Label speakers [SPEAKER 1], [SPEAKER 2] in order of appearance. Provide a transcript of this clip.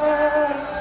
[SPEAKER 1] Amém.